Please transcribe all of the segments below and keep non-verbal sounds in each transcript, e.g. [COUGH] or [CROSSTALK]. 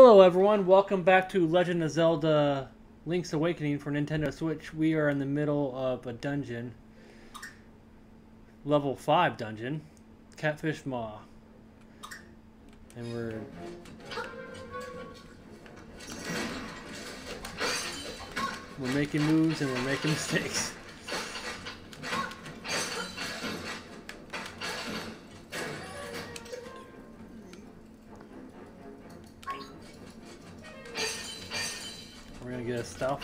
Hello everyone, welcome back to Legend of Zelda Link's Awakening for Nintendo Switch. We are in the middle of a dungeon. Level 5 dungeon. Catfish Maw. And we're... We're making moves and we're making [LAUGHS] mistakes. We're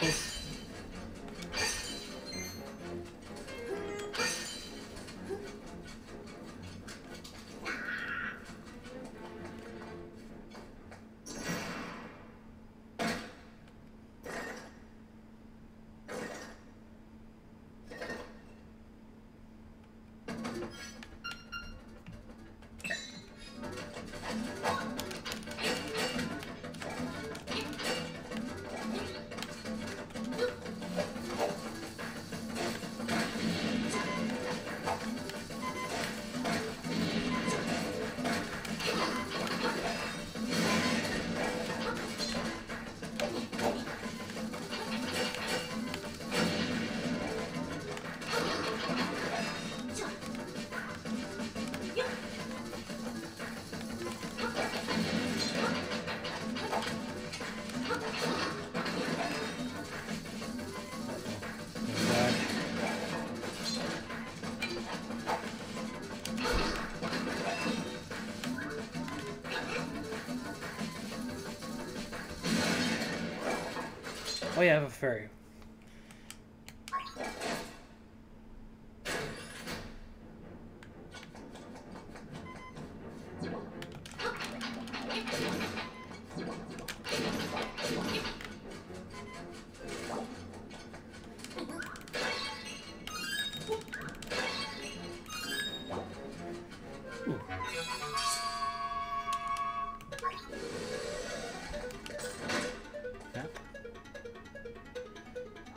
Oh I have a fairy.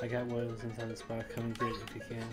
I got what was inside the spot. Come and get it if you can.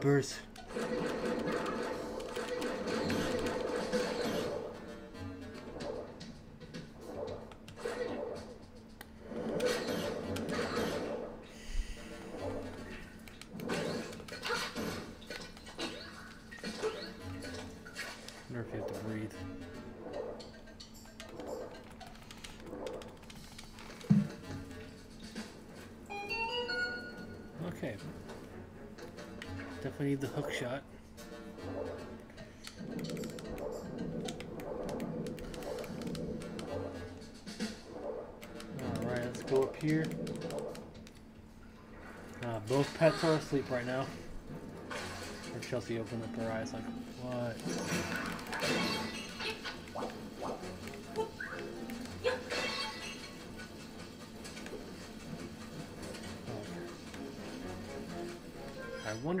Come Definitely need the hook shot. Alright, let's go up here. Uh, both pets are asleep right now. Or Chelsea opened up her eyes like, what?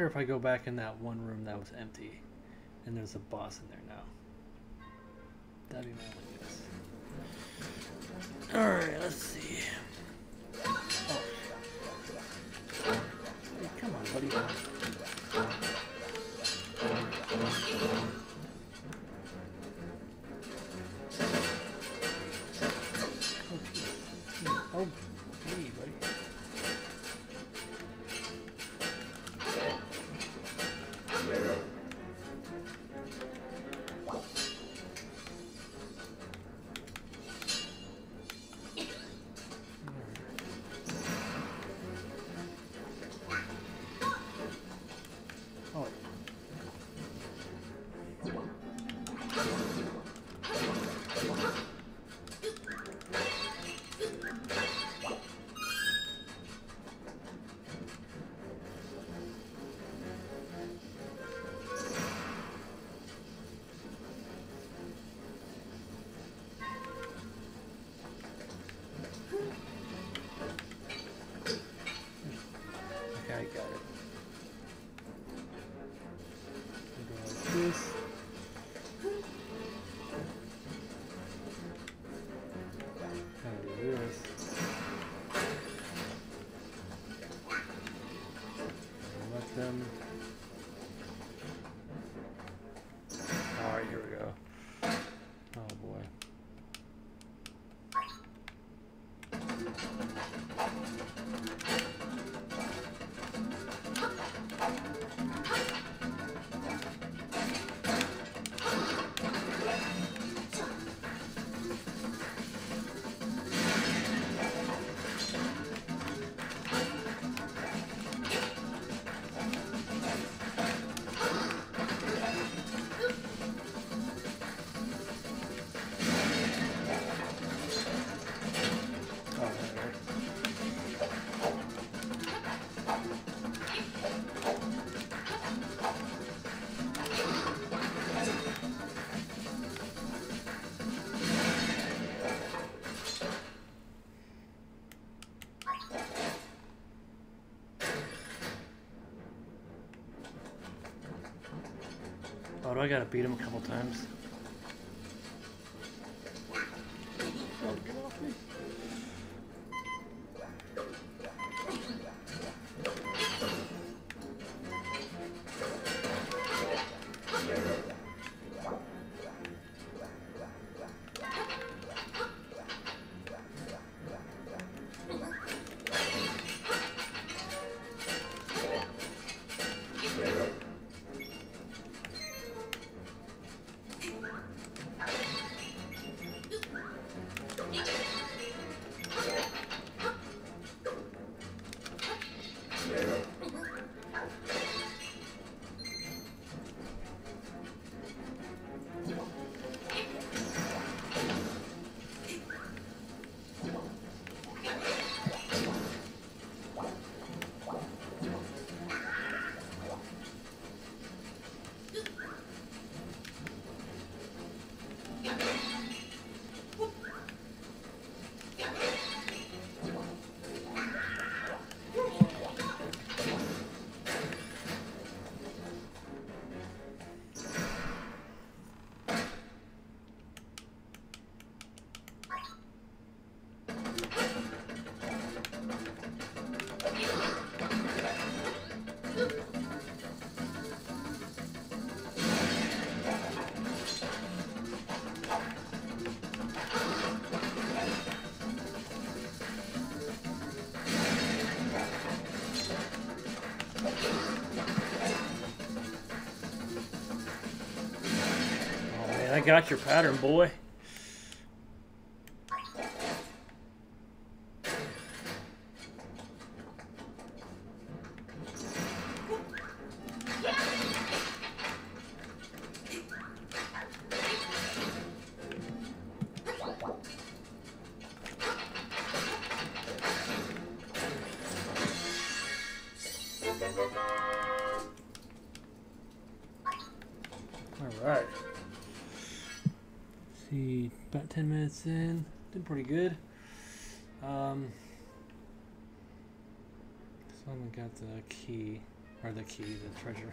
Wonder if I go back in that one room that was empty and there's a boss in I gotta beat him a couple times? I got your pattern, boy. Good. Um, someone got the key, or the key, the treasure.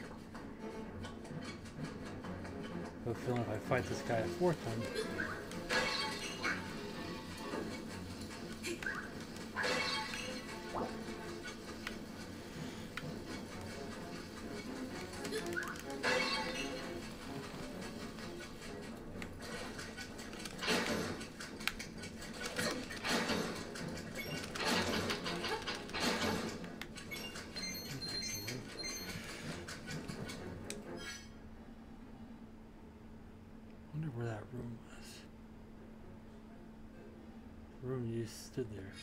A feeling if I fight this guy a fourth time. Room you stood there.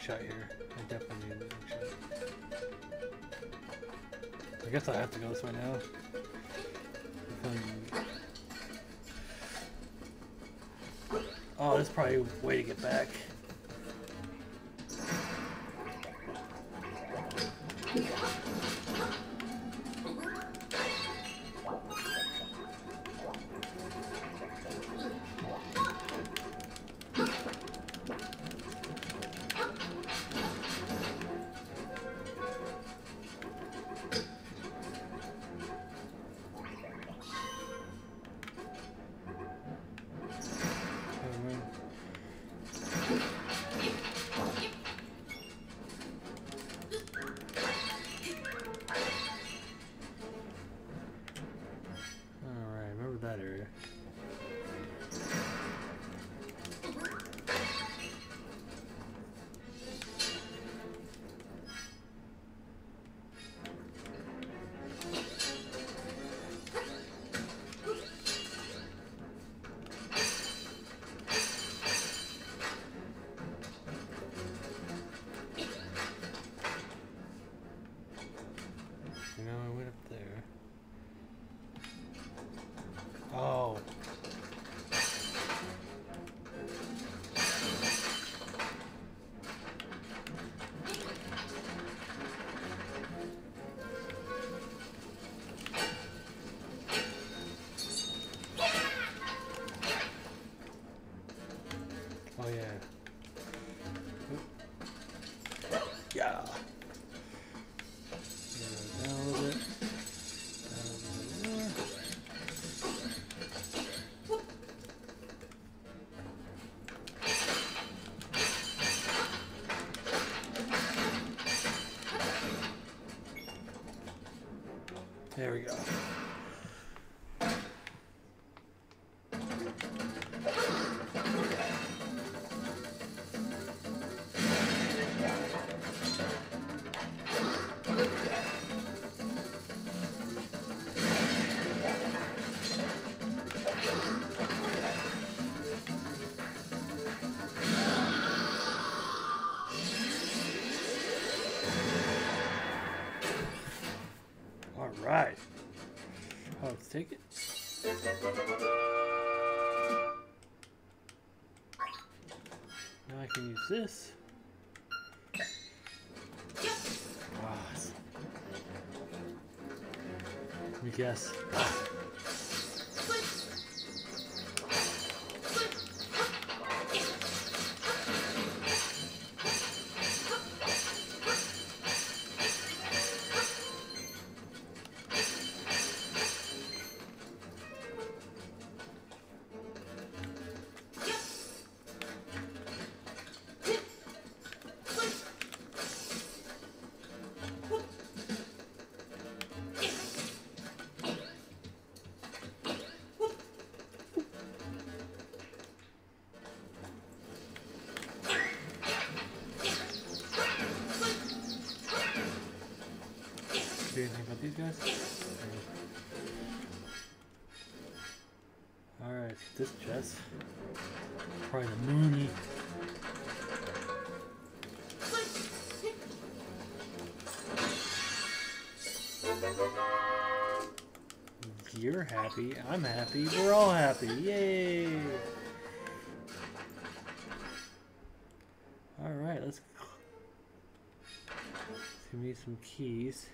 Shot here. I definitely need the hook shot. I guess I have to go this way now. Oh, that's probably a way to get back. There we go. This. S- Let me guess. These guys? Alright, this chest. Probably the Mooney. You're happy, I'm happy, we're all happy. Yay! Alright, let's give me some keys.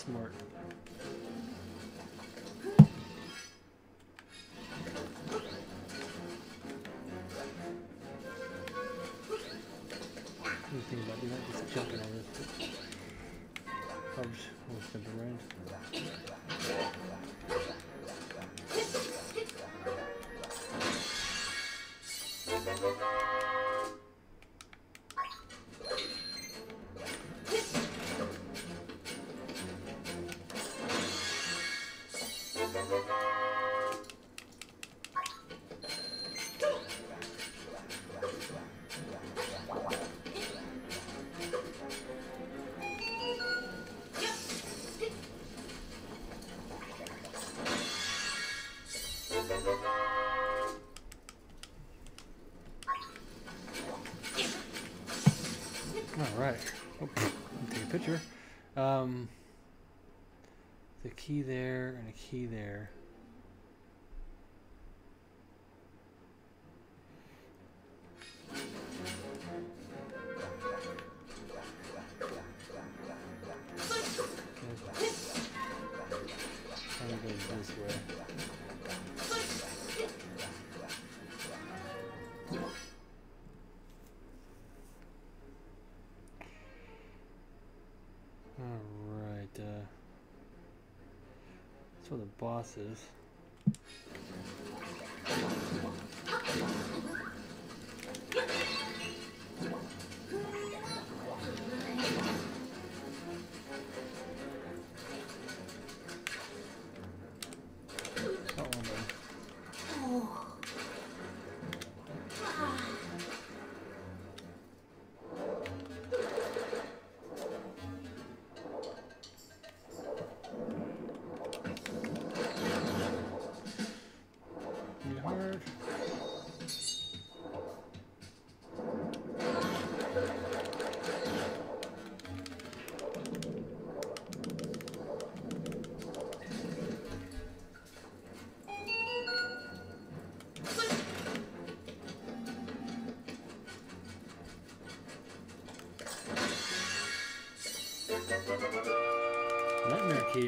Smart. Think about that? Just jumping on this. Probably almost jump around. All Um, the key there and a key there. Where the boss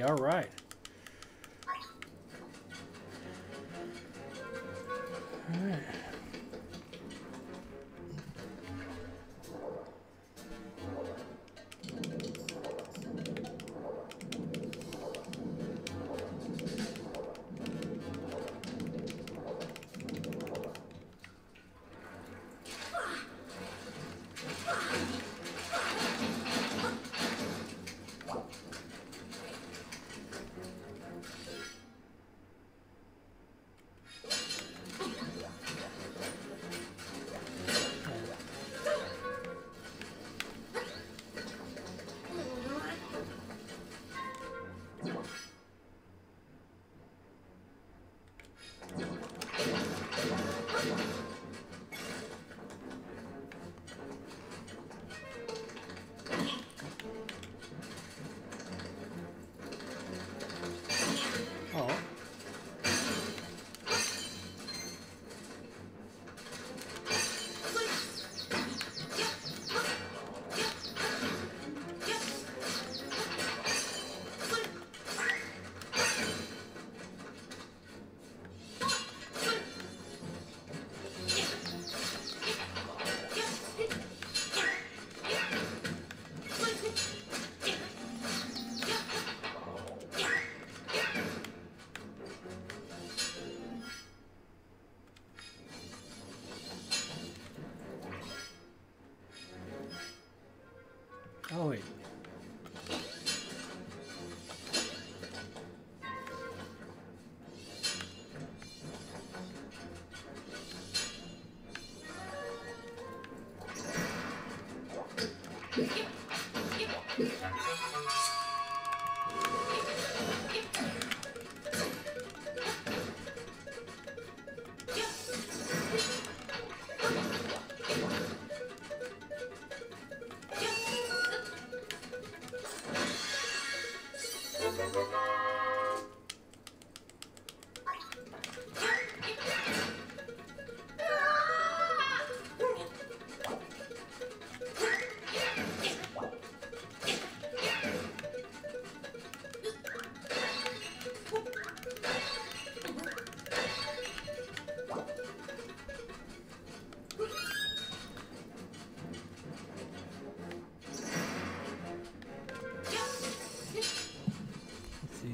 Nightmare key,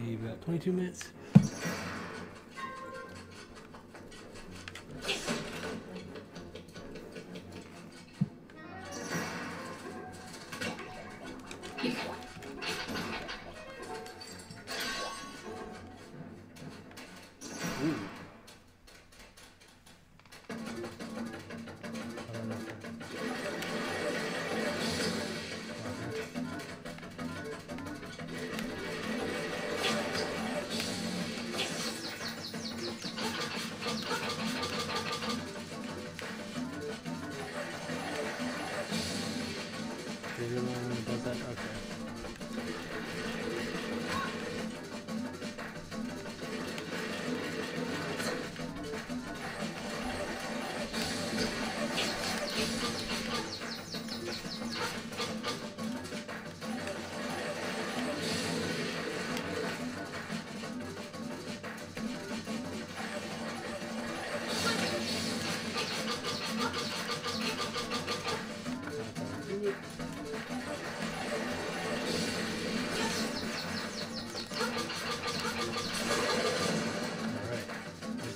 About 22 minutes.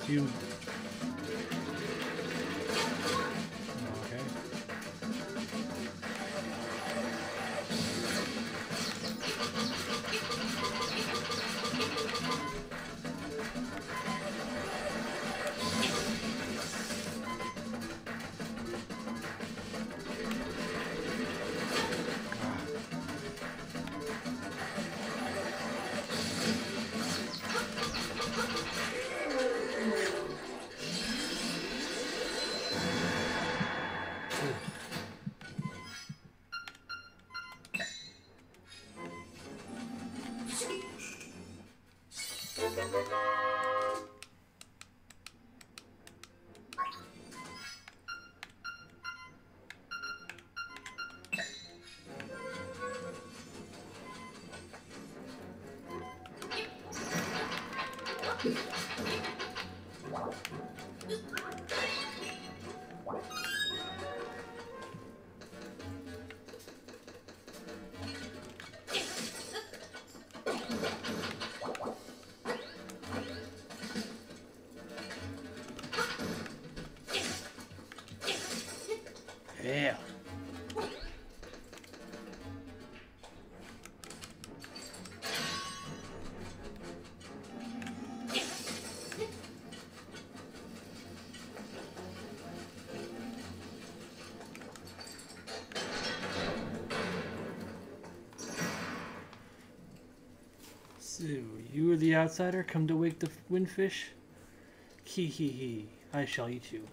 Just Yeah. So, you are the outsider come to wake the windfish? Hee hee hee, I shall eat you.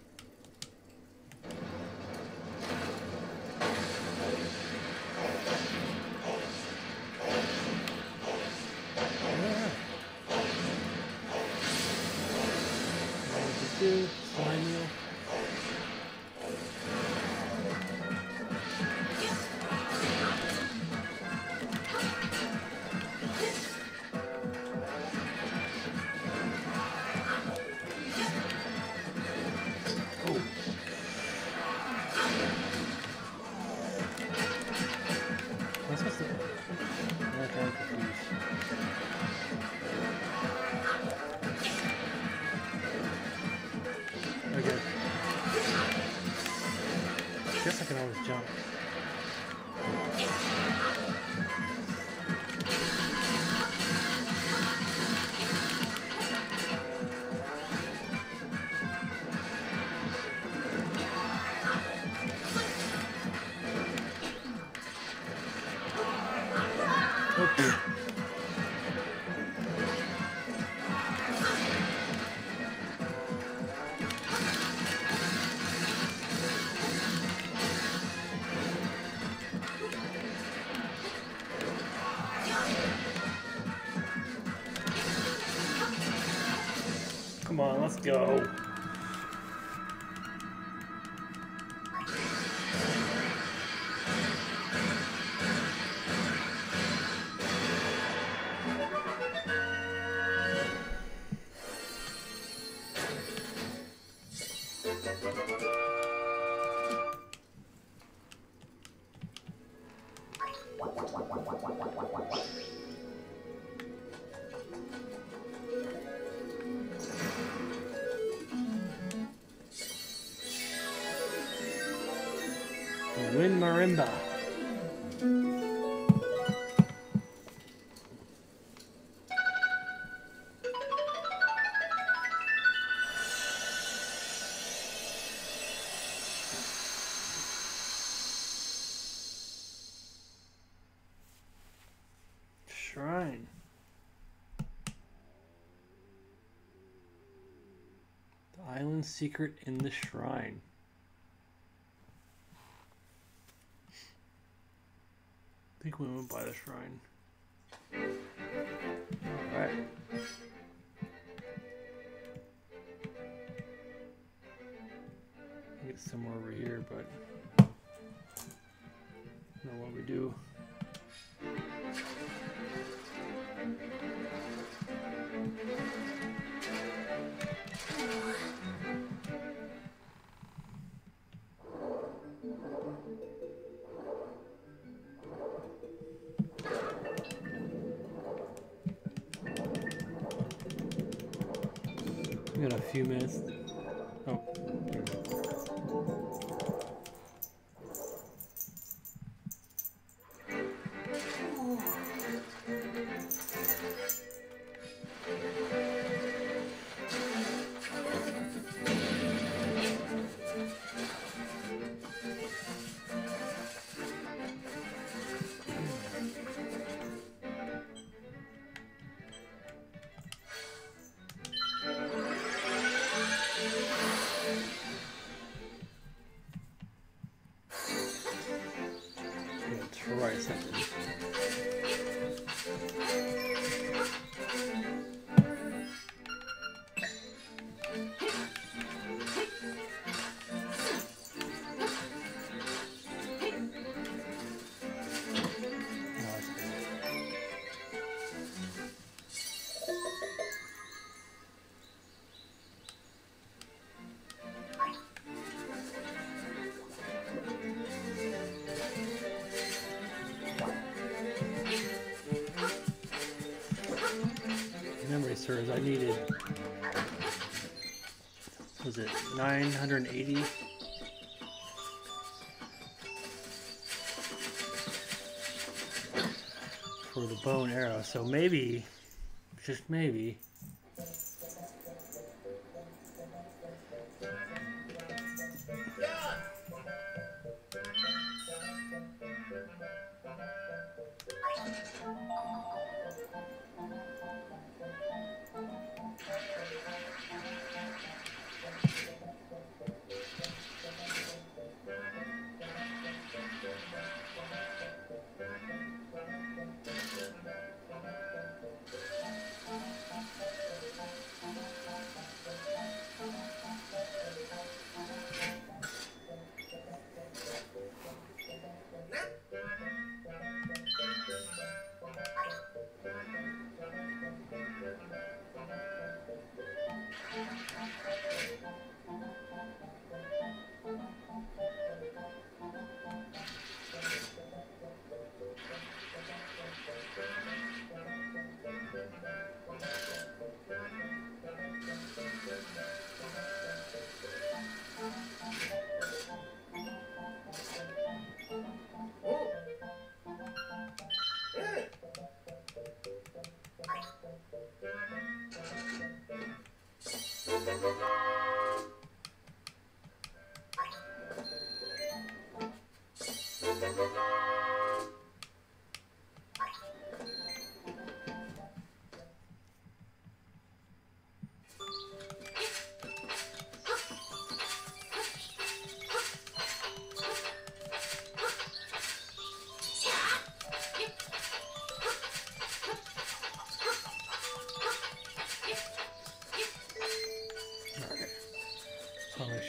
Okay. Go. one secret in the shrine. I think we went by the shrine. it 980? For the bone arrow, so maybe, just maybe,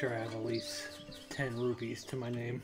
sure I have at least 10 rupees to my name.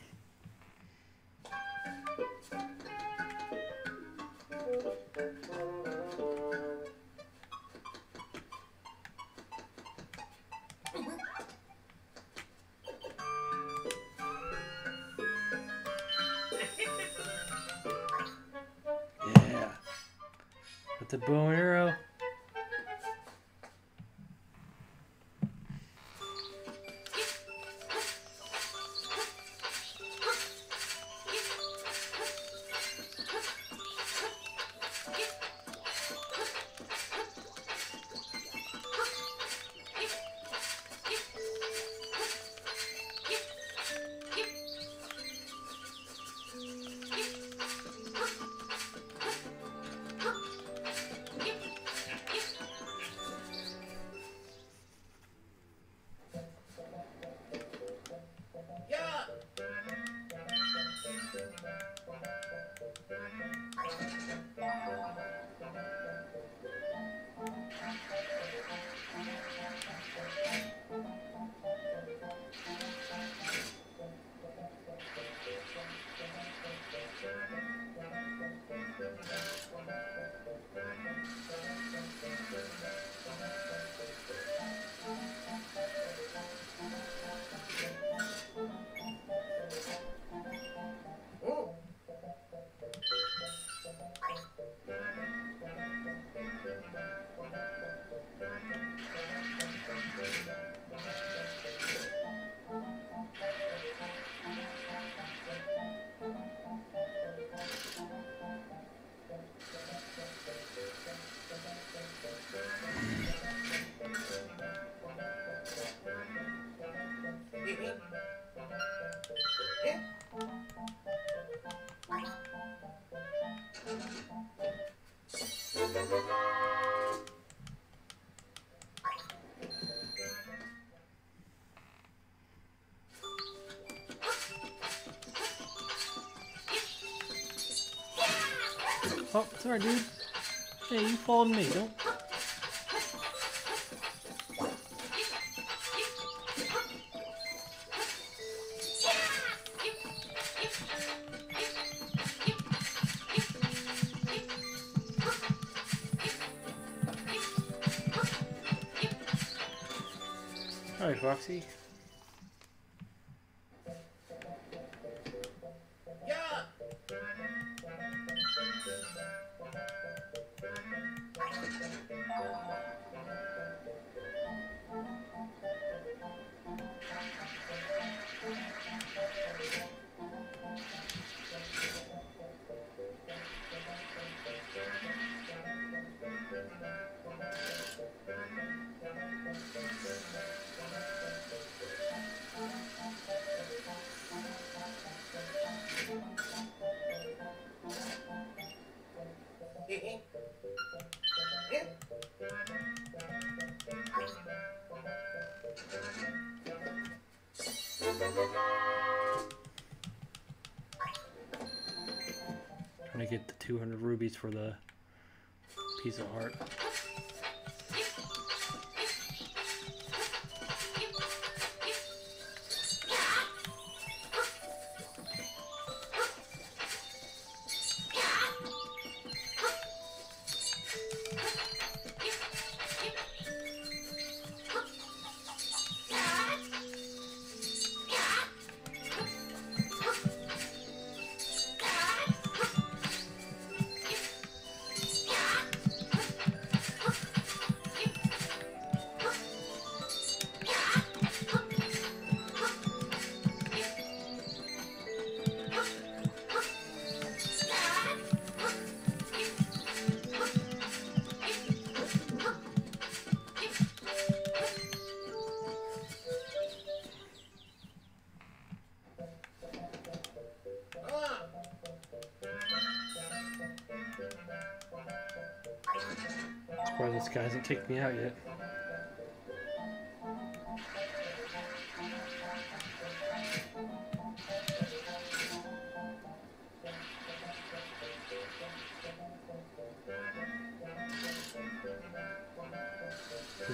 Oh, sorry, dude. Hey, you followed me. Don't. All Trying to get the 200 rubies for the piece of heart. Hasn't me out yet.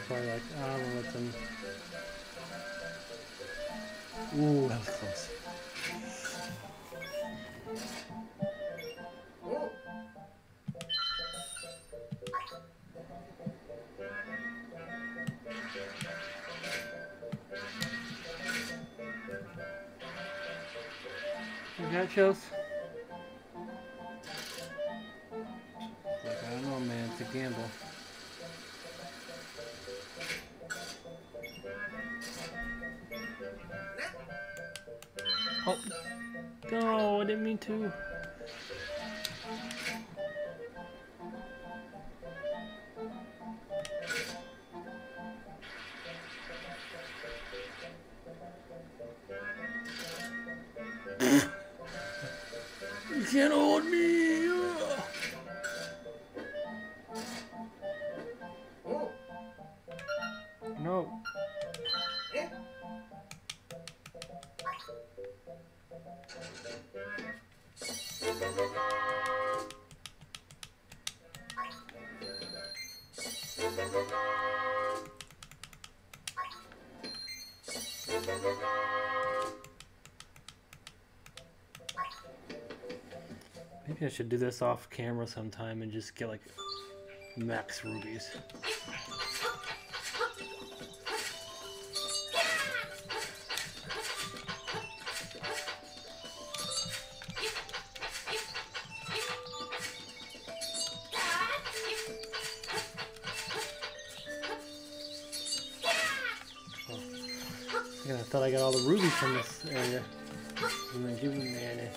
Probably like, "Ah, I'm gonna let them. Ooh, that was close. You Maybe I should do this off camera sometime and just get like max rubies. All the rubies from this area. And then give me any.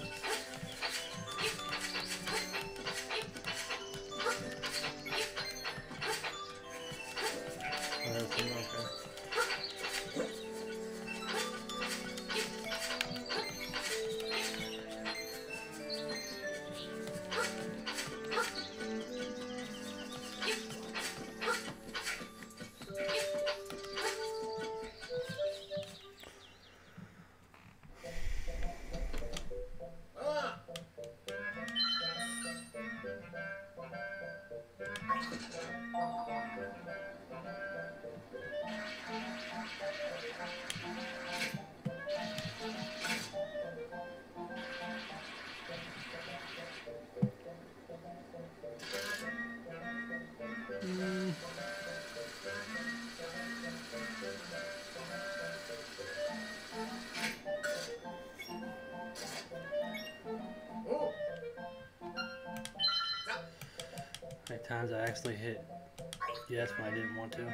Times I actually hit yes when I didn't want to.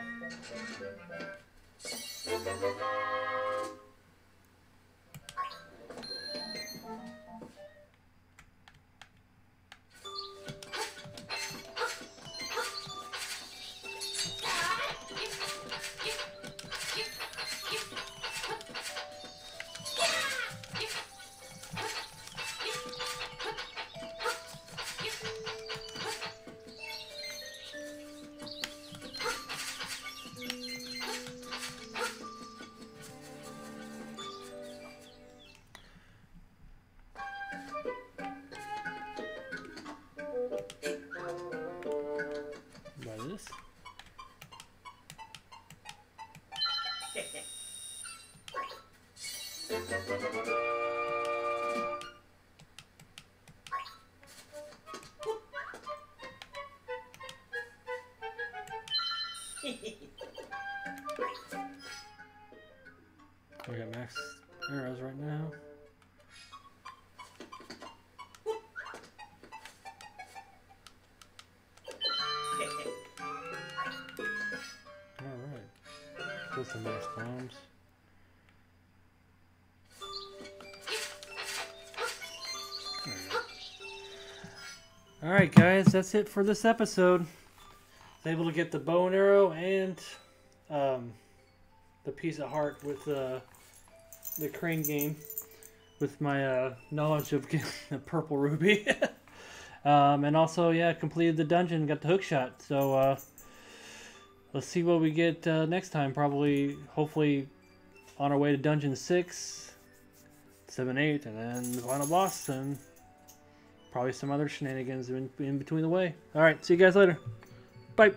Put some. There we go. Alright guys, that's it for this episode. Was able to get the bow and arrow and um, the piece of heart with uh, the crane game with my uh, knowledge of getting [LAUGHS] the purple ruby. [LAUGHS] um, and also, yeah, completed the dungeon, got the hook shot. So uh, let's see what we get uh, next time. Probably, hopefully, on our way to dungeon 6, 7, 8, and then the final boss, and probably some other shenanigans in, in between the way. All right, see you guys later. Bye.